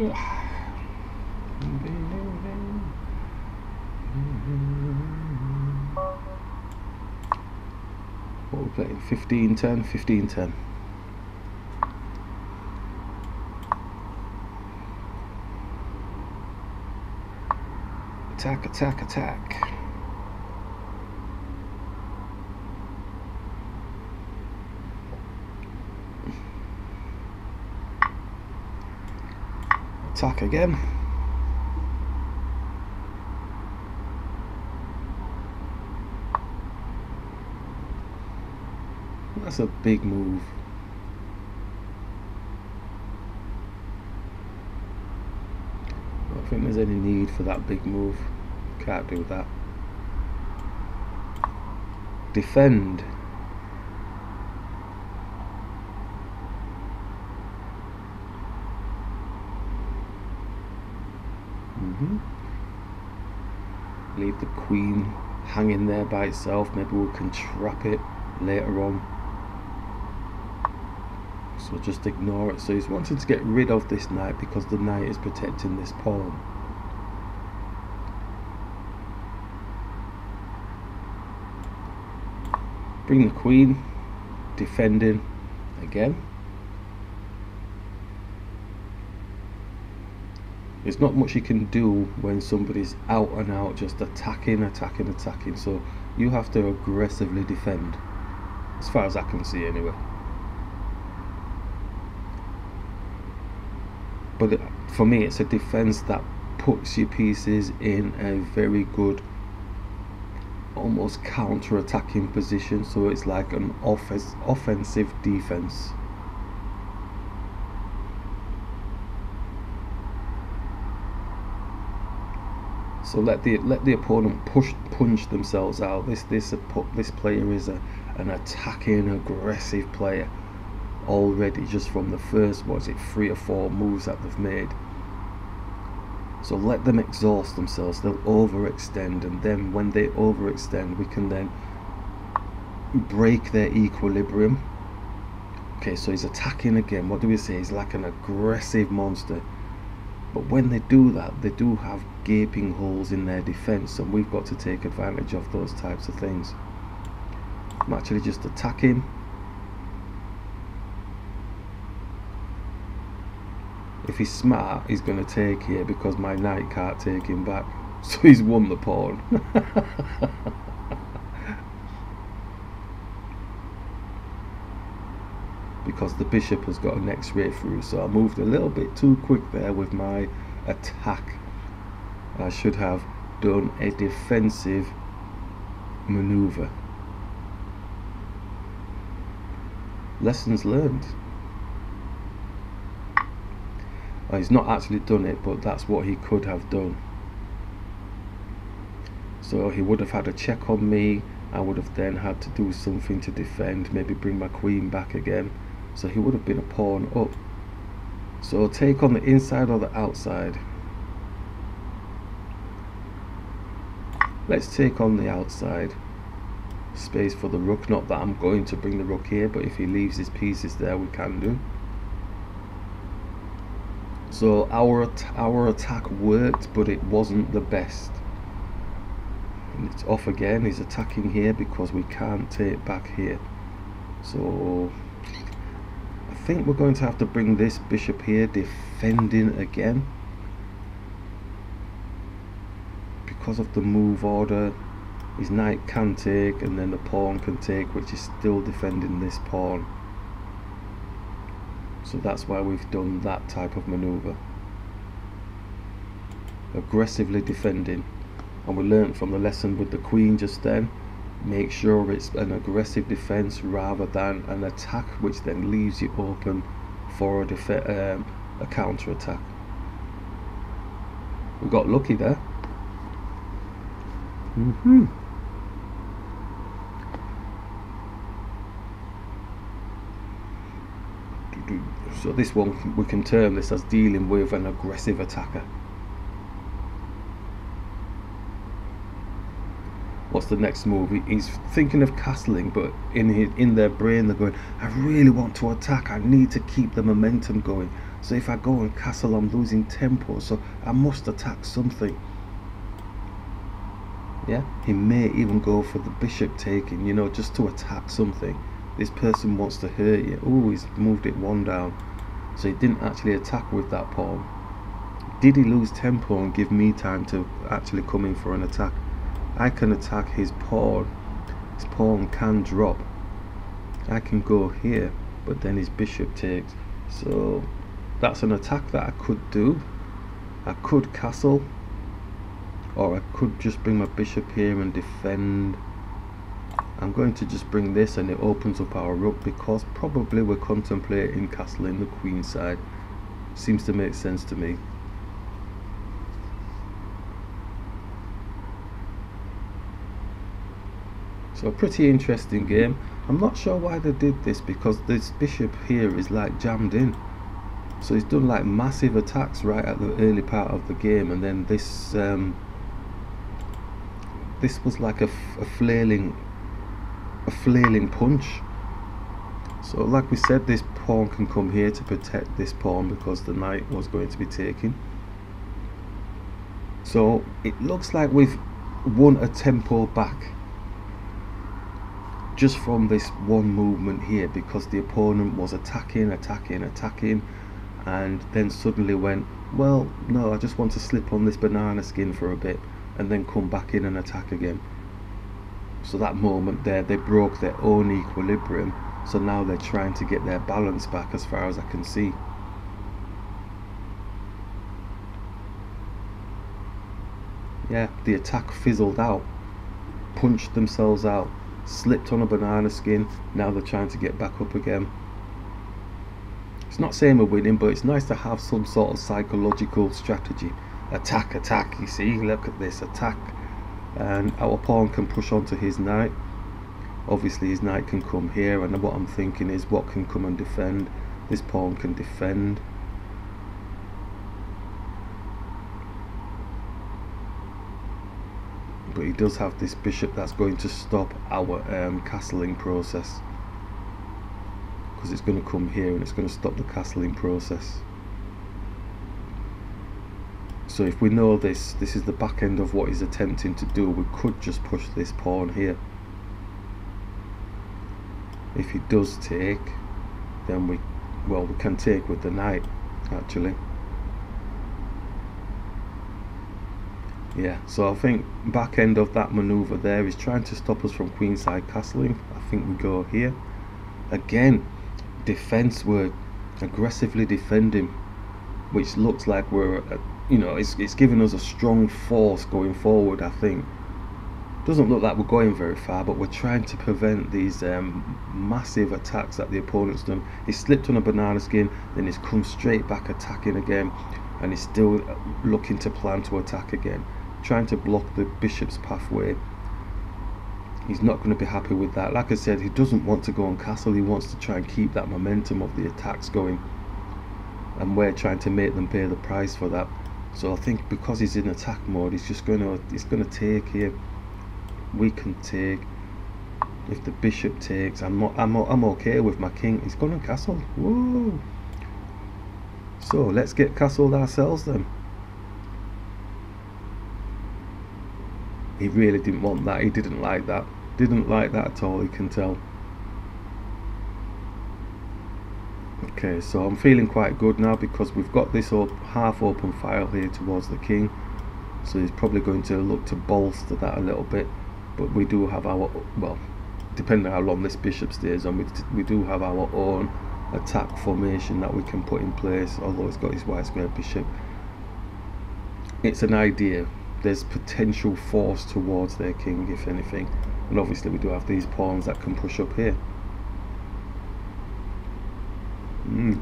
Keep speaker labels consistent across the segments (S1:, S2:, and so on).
S1: What we playing? 15 10? 15 10. Attack, attack, attack. Attack again. That's a big move. I don't think there's any need for that big move. Can't do that. Defend. Mm -hmm. Leave the queen hanging there by itself. Maybe we can trap it later on. So just ignore it. So he's wanting to get rid of this knight because the knight is protecting this pawn. Bring the queen, defending again. There's not much you can do when somebody's out and out just attacking, attacking, attacking. So you have to aggressively defend, as far as I can see anyway. But uh, for me, it's a defense that puts your pieces in a very good, almost counter-attacking position. So it's like an offense, offensive defense. So let the let the opponent push punch themselves out. This this this player is a an attacking, aggressive player already just from the first was it three or four moves that they've made. So let them exhaust themselves. They'll overextend, and then when they overextend, we can then break their equilibrium. Okay, so he's attacking again. What do we say? He's like an aggressive monster. But when they do that, they do have gaping holes in their defense, and we've got to take advantage of those types of things. I'm actually just attacking. If he's smart, he's going to take here because my knight can't take him back. So he's won the pawn. because the bishop has got a next way through so I moved a little bit too quick there with my attack I should have done a defensive maneuver. Lessons learned. Oh, he's not actually done it but that's what he could have done. So he would have had a check on me. I would have then had to do something to defend maybe bring my queen back again. So he would have been a pawn up. So take on the inside or the outside let's take on the outside space for the rook. Not that I'm going to bring the rook here but if he leaves his pieces there we can do. So our our attack worked but it wasn't the best. And it's off again. He's attacking here because we can't take back here. So I think we're going to have to bring this bishop here defending again because of the move order his knight can take and then the pawn can take which is still defending this pawn. So that's why we've done that type of maneuver aggressively defending. And we learned from the lesson with the queen just then make sure it's an aggressive defense rather than an attack which then leaves you open for a, um, a counter attack we got lucky there mm -hmm. so this one we can term this as dealing with an aggressive attacker what's the next move? He's thinking of castling, but in his, in their brain they're going, I really want to attack. I need to keep the momentum going. So if I go and castle, I'm losing tempo. So I must attack something. Yeah, he may even go for the bishop taking, you know, just to attack something. This person wants to hurt you. Oh, he's moved it one down. So he didn't actually attack with that pawn. Did he lose tempo and give me time to actually come in for an attack? I can attack his pawn. His pawn can drop. I can go here, but then his bishop takes. So that's an attack that I could do. I could castle, or I could just bring my bishop here and defend. I'm going to just bring this and it opens up our rook because probably we're contemplating castling the queen side. Seems to make sense to me. So pretty interesting game. I'm not sure why they did this because this bishop here is like jammed in. So he's done like massive attacks right at the early part of the game and then this um, this was like a, a flailing a flailing punch. So like we said this pawn can come here to protect this pawn because the knight was going to be taken. So it looks like we've won a tempo back just from this one movement here because the opponent was attacking, attacking, attacking and then suddenly went, well, no, I just want to slip on this banana skin for a bit and then come back in and attack again. So that moment there, they broke their own equilibrium. So now they're trying to get their balance back as far as I can see. Yeah, the attack fizzled out, punched themselves out slipped on a banana skin now they're trying to get back up again it's not saying we're winning but it's nice to have some sort of psychological strategy attack attack. You see look at this attack. And our pawn can push onto his knight. Obviously his knight can come here and what I'm thinking is what can come and defend. This pawn can defend. But he does have this bishop that's going to stop our um, castling process. Because it's going to come here and it's going to stop the castling process so if we know this this is the back end of what he's attempting to do we could just push this pawn here. If he does take then we well we can take with the knight actually. Yeah so I think back end of that maneuver there is trying to stop us from queenside castling. I think we go here. Again defense we're aggressively defending which looks like we're you know it's, it's giving us a strong force going forward I think. Doesn't look like we're going very far but we're trying to prevent these um, massive attacks that the opponent's done. He slipped on a banana skin then he's come straight back attacking again and he's still looking to plan to attack again. Trying to block the bishop's pathway. He's not going to be happy with that. Like I said he doesn't want to go on castle he wants to try and keep that momentum of the attacks going. And we're trying to make them pay the price for that so I think because he's in attack mode he's just going to he's going to take here. We can take. If the bishop takes I'm I'm, I'm okay with my king. He's going to castle. Whoa. so let's get castled ourselves then. He really didn't want that. He didn't like that. Didn't like that at all you can tell okay so I'm feeling quite good now because we've got this up, half open file here towards the king. So he's probably going to look to bolster that a little bit. But we do have our well depending how long this bishop stays on we, we do have our own attack formation that we can put in place although it's got his white square bishop. It's an idea. There's potential force towards their king if anything. And obviously we do have these pawns that can push up here mm.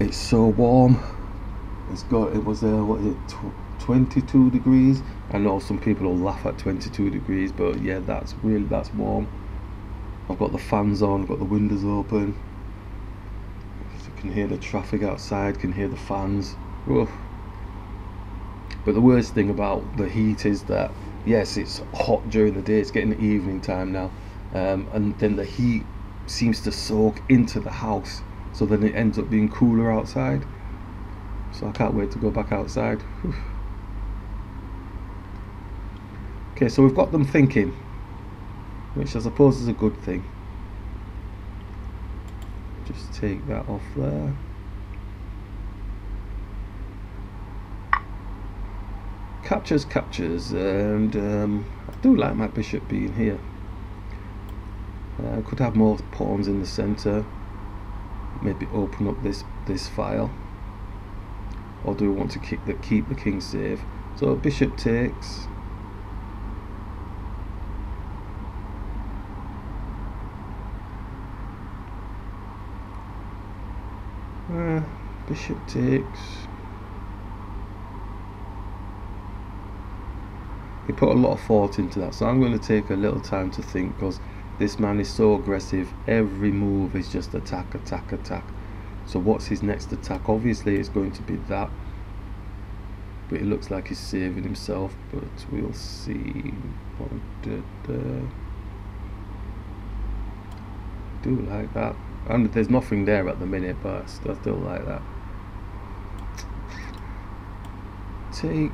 S1: it's so warm it's got it was uh, what is it 22 degrees I know some people will laugh at 22 degrees but yeah that's really that's warm I've got the fans on got the windows open You can hear the traffic outside, can hear the fans. Oof. But the worst thing about the heat is that yes, it's hot during the day. It's getting evening time now, um, and then the heat seems to soak into the house, so then it ends up being cooler outside. So I can't wait to go back outside. okay, so we've got them thinking, which I suppose is a good thing. Just take that off there. captures captures and um, I do like my bishop being here uh, could have more pawns in the center maybe open up this this file. Or do we want to keep the keep the king safe? So bishop takes. Uh, bishop takes. He put a lot of thought into that so I'm going to take a little time to think because this man is so aggressive. Every move is just attack attack attack. So what's his next attack? Obviously it's going to be that. But it looks like he's saving himself but we'll see. Do like that. And there's nothing there at the minute but I still like that. Take.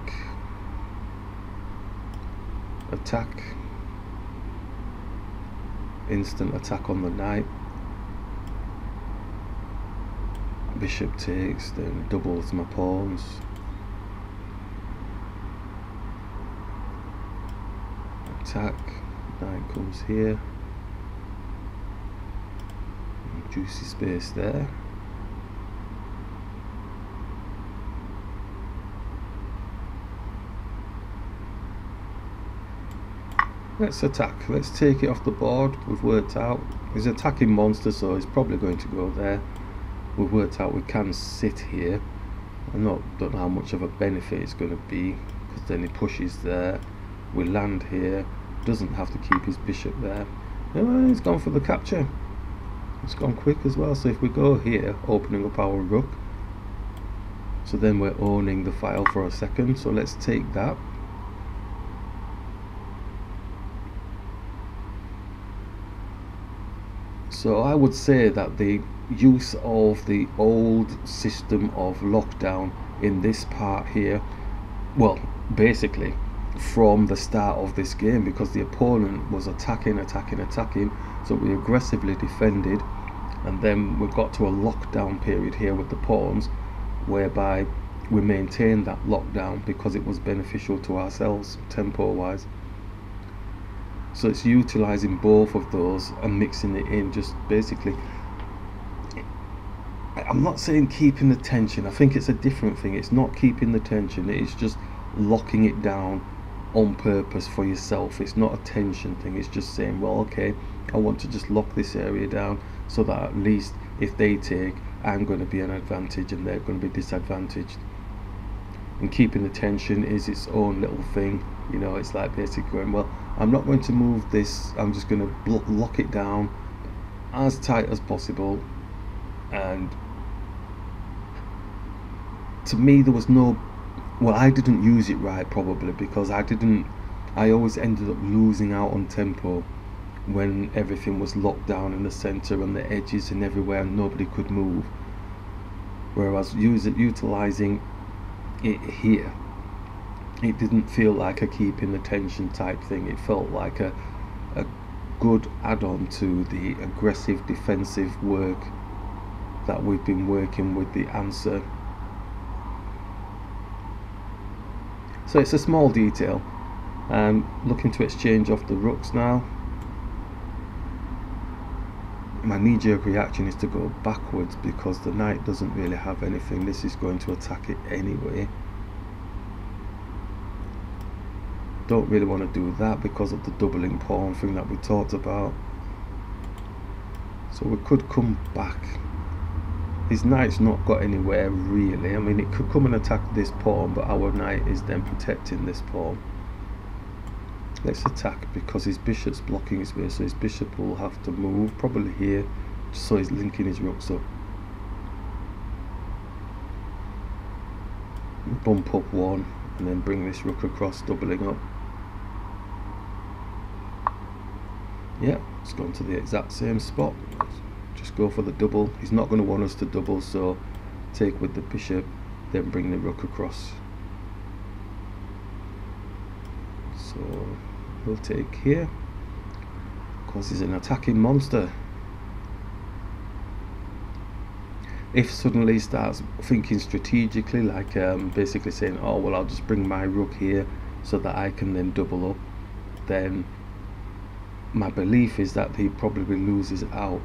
S1: Attack instant attack on the knight. Bishop takes then doubles my pawns. Attack knight comes here. Juicy space there let's attack. Let's take it off the board. We've worked out. He's attacking monster so he's probably going to go there. We've worked out we can sit here. I'm not don't know how much of a benefit it's going to be because then he pushes there. We land here. Doesn't have to keep his bishop there. He's gone for the capture. It's gone quick as well. So if we go here opening up our rook. So then we're owning the file for a second. So let's take that So I would say that the use of the old system of lockdown in this part here, well, basically from the start of this game because the opponent was attacking, attacking, attacking. So we aggressively defended and then we got to a lockdown period here with the pawns whereby we maintained that lockdown because it was beneficial to ourselves tempo wise so it's utilizing both of those and mixing it in just basically I'm not saying keeping the tension. I think it's a different thing. It's not keeping the tension. It's just locking it down on purpose for yourself. It's not a tension thing. It's just saying well okay I want to just lock this area down so that at least if they take I'm going to be an advantage and they're going to be disadvantaged. And keeping the tension is its own little thing. You know it's like basically going well I'm not going to move this I'm just going to lock it down as tight as possible and to me there was no well I didn't use it right probably because I didn't I always ended up losing out on tempo when everything was locked down in the center and the edges and everywhere and nobody could move. Whereas use it utilizing it here it didn't feel like a keeping the tension type thing. It felt like a, a good add-on to the aggressive defensive work that we've been working with the answer. So it's a small detail. I'm looking to exchange off the rooks now. My knee-jerk reaction is to go backwards because the knight doesn't really have anything. This is going to attack it anyway don't really want to do that because of the doubling pawn thing that we talked about. So we could come back. His knight's not got anywhere really. I mean it could come and attack this pawn but our knight is then protecting this pawn let's attack because his bishop's blocking his way so his bishop will have to move probably here so he's linking his rooks up. Bump up one and then bring this rook across doubling up yeah it's gone to the exact same spot. Just go for the double. He's not going to want us to double so take with the bishop then bring the rook across. So we'll take here. Because he's an attacking monster. If suddenly starts thinking strategically like um, basically saying oh well I'll just bring my rook here so that I can then double up then my belief is that he probably loses out.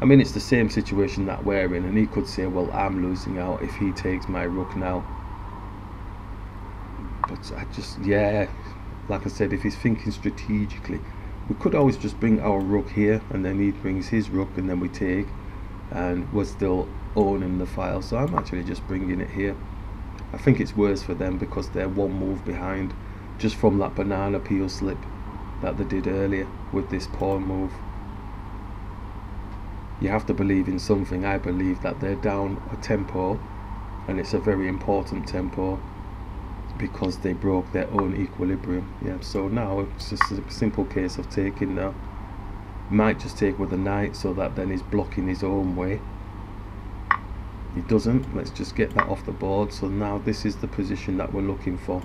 S1: I mean it's the same situation that we're in and he could say well I'm losing out if he takes my rook now. But I just yeah like I said if he's thinking strategically we could always just bring our rook here and then he brings his rook and then we take and we're still owning the file. So I'm actually just bringing it here. I think it's worse for them because they're one move behind just from that banana peel slip that they did earlier with this pawn move. You have to believe in something. I believe that they're down a tempo and it's a very important tempo because they broke their own equilibrium. Yeah so now it's just a simple case of taking now might just take with the knight so that then he's blocking his own way. He doesn't. Let's just get that off the board. So now this is the position that we're looking for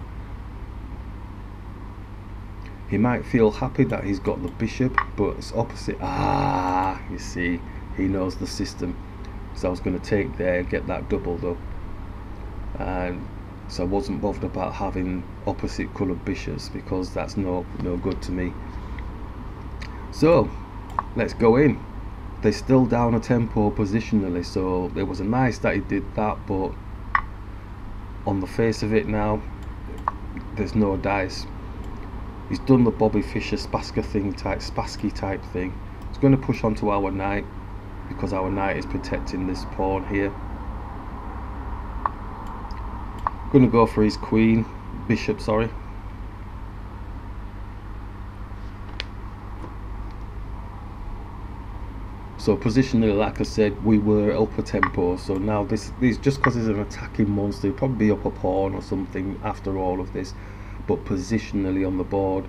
S1: he might feel happy that he's got the bishop but it's opposite. Ah you see he knows the system. So I was going to take there get that doubled up and so I wasn't bothered about having opposite coloured bishops because that's no no good to me. So let's go in. They're still down a tempo positionally so it was a nice that he did that but on the face of it now there's no dice he's done the Bobby Fischer Spassky thing type Spassky type thing. He's going to push onto our knight because our knight is protecting this pawn here. Going to go for his queen bishop sorry. So positionally like I said we were up a tempo so now this is just because he's an attacking monster he'll probably be up a pawn or something after all of this but positionally on the board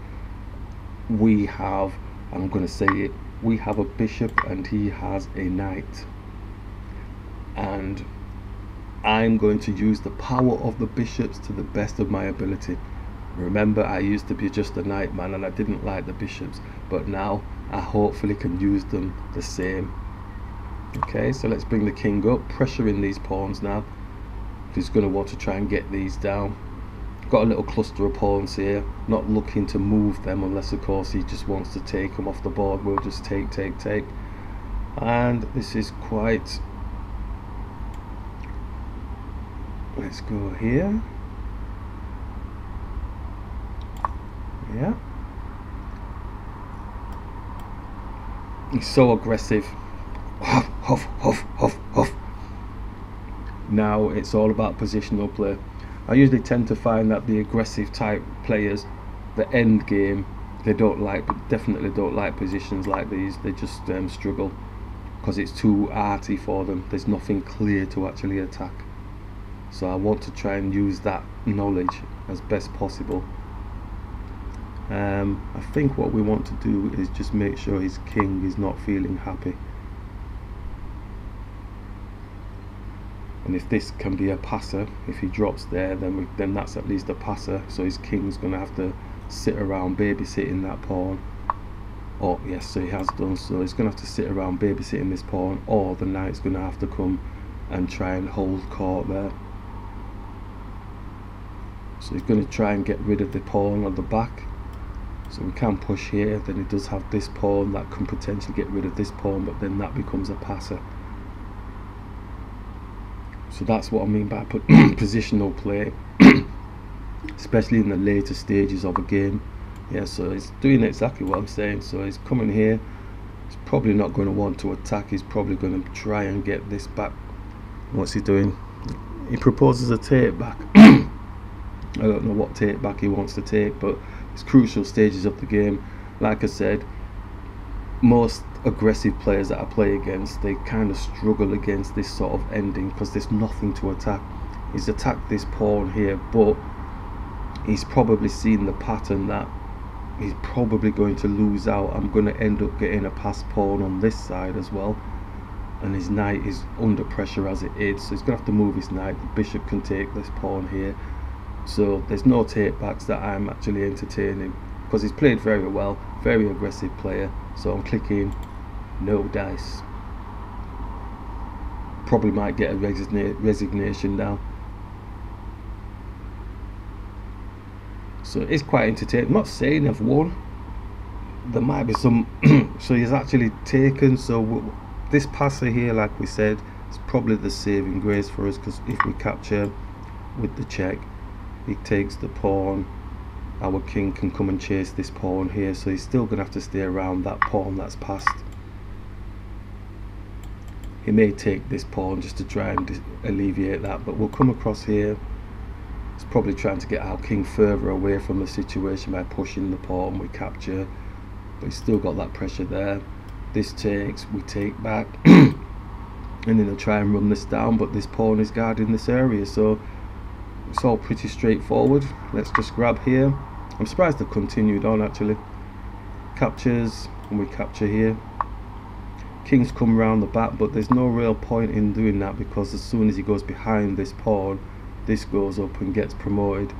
S1: we have I'm going to say it we have a bishop and he has a knight. And I'm going to use the power of the bishops to the best of my ability. Remember I used to be just a knight man and I didn't like the bishops but now I hopefully can use them the same. Okay so let's bring the king up. Pressuring these pawns now. He's going to want to try and get these down got a little cluster of pawns here not looking to move them unless of course he just wants to take them off the board. We'll just take take take. And this is quite let's go here. Yeah. He's so aggressive. Huff huff huff huff huff. Now it's all about positional play I usually tend to find that the aggressive type players the end game they don't like definitely don't like positions like these. They just um, struggle because it's too arty for them. There's nothing clear to actually attack. So I want to try and use that knowledge as best possible. Um, I think what we want to do is just make sure his king is not feeling happy and if this can be a passer if he drops there then we, then that's at least a passer. So his king's gonna have to sit around babysitting that pawn. Oh yes so he has done so. He's gonna have to sit around babysitting this pawn or the knight's gonna have to come and try and hold court there. So he's going to try and get rid of the pawn on the back. So we can push here then he does have this pawn that can potentially get rid of this pawn but then that becomes a passer so that's what I mean by positional play especially in the later stages of a game. Yeah so he's doing exactly what I'm saying. So he's coming here. He's probably not going to want to attack. He's probably going to try and get this back. What's he doing? He proposes a take back. I don't know what take back he wants to take, but it's crucial stages of the game. Like I said, most aggressive players that I play against, they kind of struggle against this sort of ending because there's nothing to attack. He's attacked this pawn here, but he's probably seen the pattern that he's probably going to lose out. I'm going to end up getting a pass pawn on this side as well. And his knight is under pressure as it is, so he's going to have to move his knight. The bishop can take this pawn here. So there's no take backs that I'm actually entertaining because he's played very well, very aggressive player. So I'm clicking no dice. Probably might get a resigna resignation now. So it's quite entertaining. I'm not saying I've won. There might be some. so he's actually taken. So this passer here, like we said, is probably the saving grace for us because if we capture with the check, he takes the pawn. Our king can come and chase this pawn here. So he's still going to have to stay around that pawn that's passed. He may take this pawn just to try and alleviate that, but we'll come across here He's probably trying to get our king further away from the situation by pushing the pawn we capture. But he's still got that pressure there. This takes, we take back. and then they'll try and run this down, but this pawn is guarding this area. So it's all pretty straightforward. Let's just grab here. I'm surprised they've continued on actually. Captures, and we capture here. Kings come round the back, but there's no real point in doing that because as soon as he goes behind this pawn, this goes up and gets promoted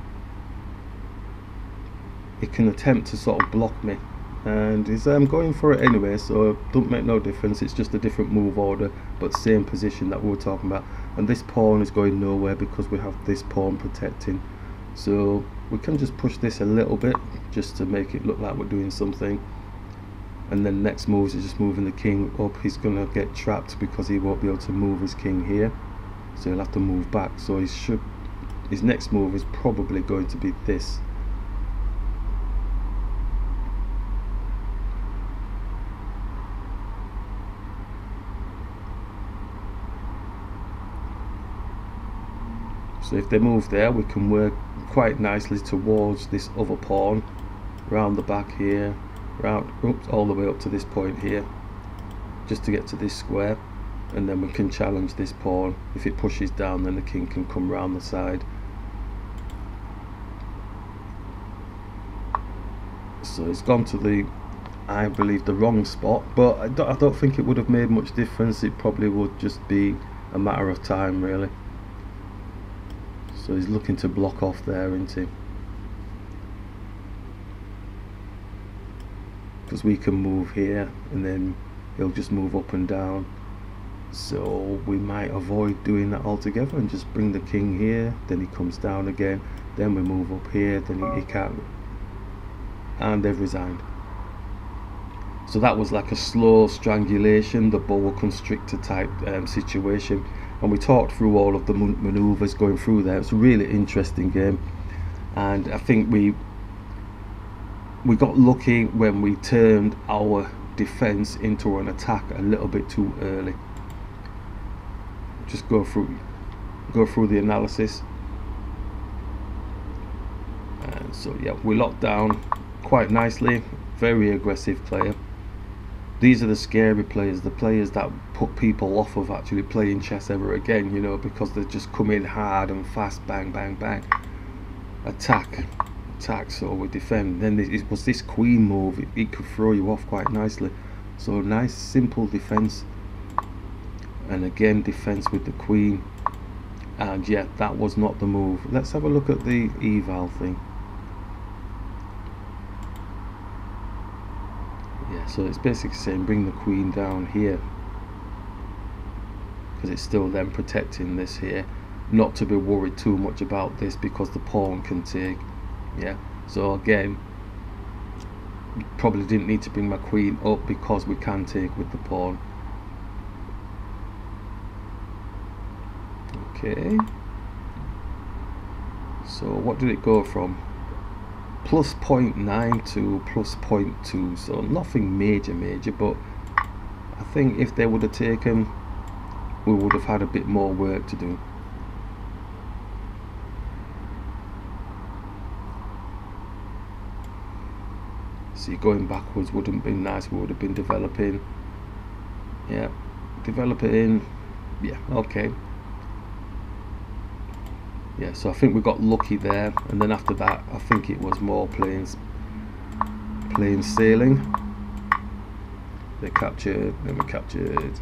S1: it can attempt to sort of block me and is I'm um, going for it anyway so don't make no difference it's just a different move order but same position that we were talking about and this pawn is going nowhere because we have this pawn protecting. So we can just push this a little bit just to make it look like we're doing something. And then next moves is just moving the king up. He's gonna get trapped because he won't be able to move his king here. So he'll have to move back. So he should his next move is probably going to be this so if they move there we can work quite nicely towards this other pawn round the back here round oops, all the way up to this point here just to get to this square. And then we can challenge this pawn. If it pushes down then the king can come round the side. So it's gone to the I believe the wrong spot but I don't, I don't think it would have made much difference. It probably would just be a matter of time really so he's looking to block off there isn't he? Because we can move here and then he'll just move up and down. So we might avoid doing that altogether and just bring the king here. Then he comes down again. Then we move up here. Then he, he can't and they've resigned. So that was like a slow strangulation, the boa constrictor type um, situation. And we talked through all of the maneuvers going through there. It's a really interesting game. And I think we we got lucky when we turned our defense into an attack a little bit too early. Just go through go through the analysis. And so yeah, we locked down quite nicely very aggressive player these are the scary players the players that put people off of actually playing chess ever again you know because they just come in hard and fast bang bang bang. Attack attack so we defend. Then it was this queen move it, it could throw you off quite nicely. So nice simple defense. And again defense with the queen. And yeah that was not the move. Let's have a look at the eval thing so it's basically saying bring the queen down here. Because it's still then protecting this here. Not to be worried too much about this because the pawn can take yeah? So again probably didn't need to bring my queen up because we can take with the pawn. Okay. So what did it go from plus 0.9 to plus 0.2 so nothing major major but I think if they would have taken we would have had a bit more work to do. See going backwards wouldn't been nice we would have been developing yeah developing yeah okay yeah so I think we got lucky there and then after that I think it was more planes plain sailing. They captured then we captured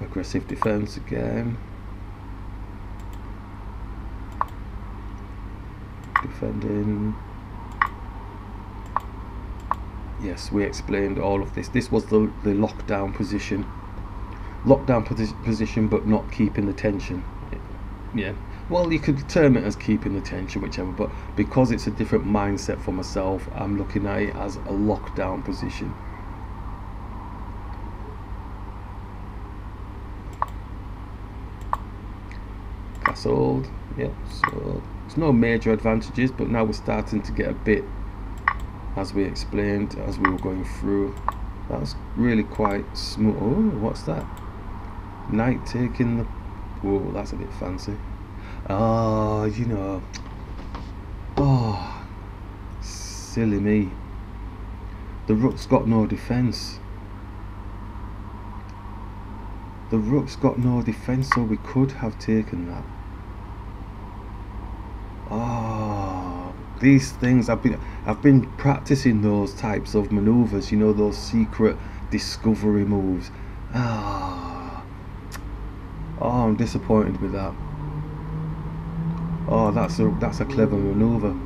S1: aggressive defense again. Defending. Yes we explained all of this. This was the, the lockdown position. Lockdown posi position but not keeping the tension. Yeah well you could term it as keeping the tension whichever but because it's a different mindset for myself I'm looking at it as a lockdown position. Castled yeah so there's no major advantages but now we're starting to get a bit as we explained as we were going through. That's really quite smooth. Oh what's that? Knight taking the whoa that's a bit fancy oh, you know oh silly me. The rook's got no defense the rook's got no defense so we could have taken that. Oh these things I've been I've been practicing those types of maneuvers you know those secret discovery moves. Ah oh, I'm disappointed with that oh that's a that's a clever maneuver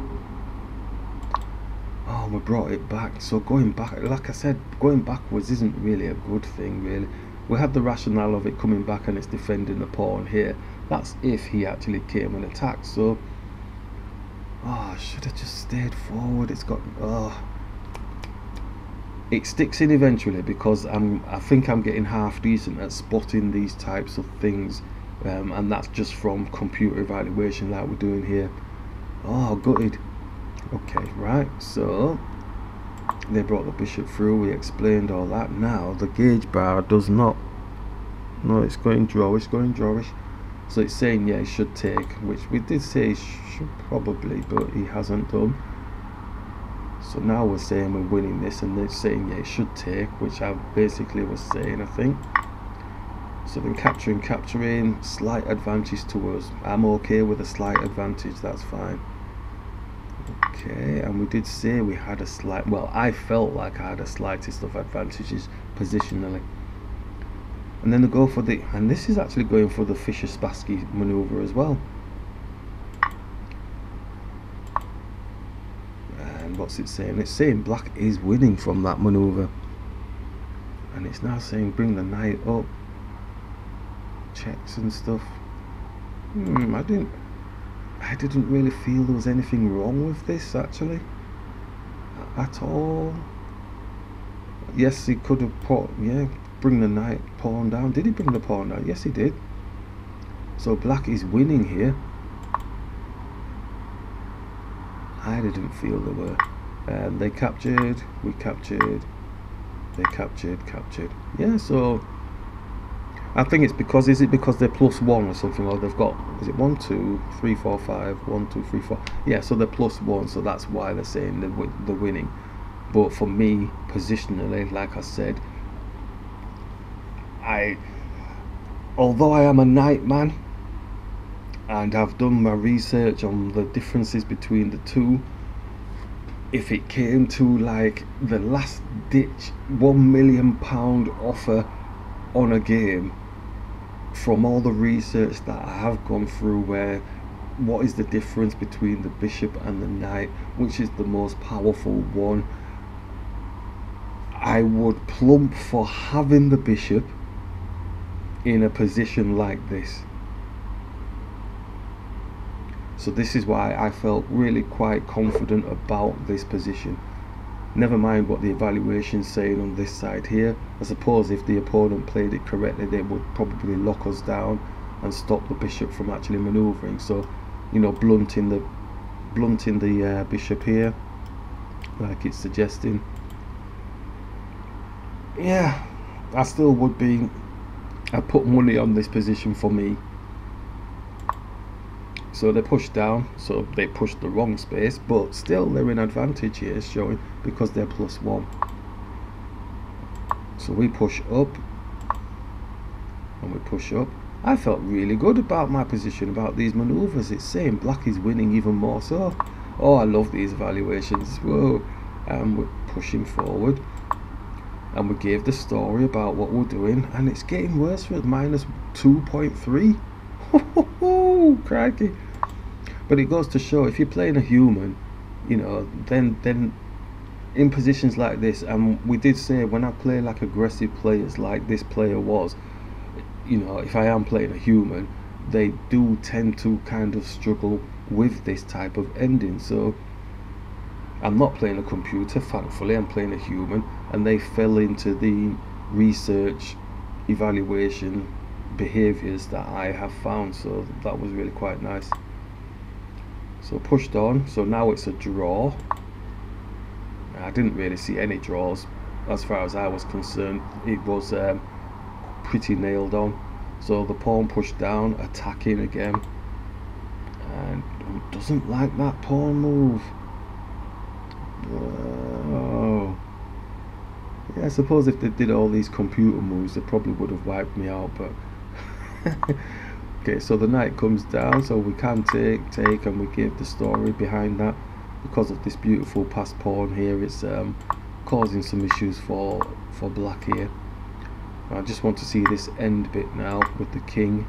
S1: oh we brought it back so going back like I said going backwards isn't really a good thing really we had the rationale of it coming back and it's defending the pawn here that's if he actually came and attacked so Oh, I should have just stayed forward. It's got oh. It sticks in eventually because I'm. I think I'm getting half decent at spotting these types of things, um, and that's just from computer evaluation that we're doing here. Oh, gutted. Okay, right. So they brought the bishop through. We explained all that. Now the gauge bar does not. No, it's going drawish. Going drawish. So it's saying yeah, he should take, which we did say should probably, but he hasn't done. So now we're saying we're winning this, and they're saying yeah, he should take, which I basically was saying, I think. So then capturing, capturing, slight advantage to us. I'm okay with a slight advantage, that's fine. Okay, and we did say we had a slight, well, I felt like I had a slightest of advantages positionally and then they go for the and this is actually going for the Fischer Spassky maneuver as well and what's it saying it's saying black is winning from that maneuver and it's now saying bring the knight up checks and stuff hmm, I didn't I didn't really feel there was anything wrong with this actually at all yes he could have put yeah bring the knight pawn down. Did he bring the pawn down? Yes, he did. So black is winning here. I didn't feel they were. Um, they captured, we captured, they captured, captured. Yeah, so I think it's because, is it because they're plus one or something, or they've got, is it one, two, three, four, five, one, two, three, four? Yeah, so they're plus one, so that's why they're saying they're, they're winning. But for me, positionally, like I said, I, although I am a knight man, and I've done my research on the differences between the two, if it came to like the last ditch one million pound offer on a game, from all the research that I have gone through, where what is the difference between the bishop and the knight, which is the most powerful one. I would plump for having the bishop in a position like this. So this is why I felt really quite confident about this position. Never mind what the evaluation's saying on this side here. I suppose if the opponent played it correctly, they would probably lock us down and stop the bishop from actually manoeuvring. So, you know, blunting the blunting the uh, bishop here, like it's suggesting. Yeah, I still would be I put money on this position for me. So they push down, so they push the wrong space, but still they're in advantage here, showing because they're plus one. So we push up, and we push up, I felt really good about my position, about these manoeuvres. It's saying black is winning even more so. Oh, I love these evaluations. Whoa. And we're pushing forward. And we gave the story about what we're doing. And it's getting worse for minus 2.3. Oh, crikey. But it goes to show if you're playing a human, you know, then then in positions like this, and we did say when I play like aggressive players like this player was, you know, if I am playing a human, they do tend to kind of struggle with this type of ending. So I'm not playing a computer, thankfully, I'm playing a human, and they fell into the research evaluation behaviors that I have found. So that was really quite nice. So pushed on, so now it's a draw. I didn't really see any draws as far as I was concerned. It was um, pretty nailed on. So the pawn pushed down, attacking again. And doesn't like that pawn move. Oh. Yeah, I suppose if they did all these computer moves, they probably would have wiped me out, but... okay, so the knight comes down, so we can take, take, and we give the story behind that. Because of this beautiful passed pawn here, it's um, causing some issues for, for black here. I just want to see this end bit now with the king.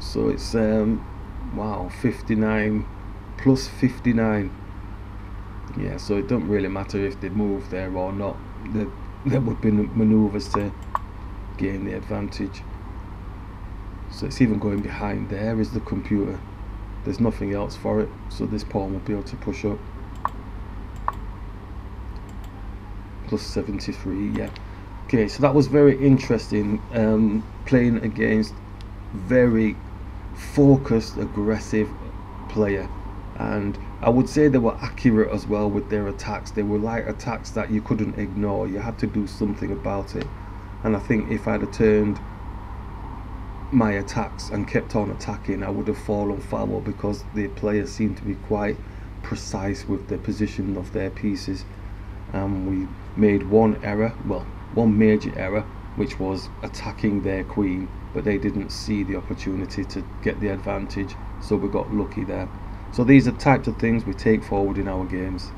S1: So it's, um, wow, 59 plus 59. Yeah, so it don't really matter if they move there or not. There, there would be manoeuvres to gain the advantage. So it's even going behind there is the computer. There's nothing else for it, so this pawn will be able to push up. Plus 73, yeah. Okay, so that was very interesting um, playing against very focused, aggressive player. And I would say they were accurate as well with their attacks. They were like attacks that you couldn't ignore. You had to do something about it. And I think if I'd have turned my attacks and kept on attacking, I would have fallen foul because the players seemed to be quite precise with the position of their pieces. And we made one error, well, one major error, which was attacking their queen, but they didn't see the opportunity to get the advantage, so we got lucky there. So these are types of things we take forward in our games.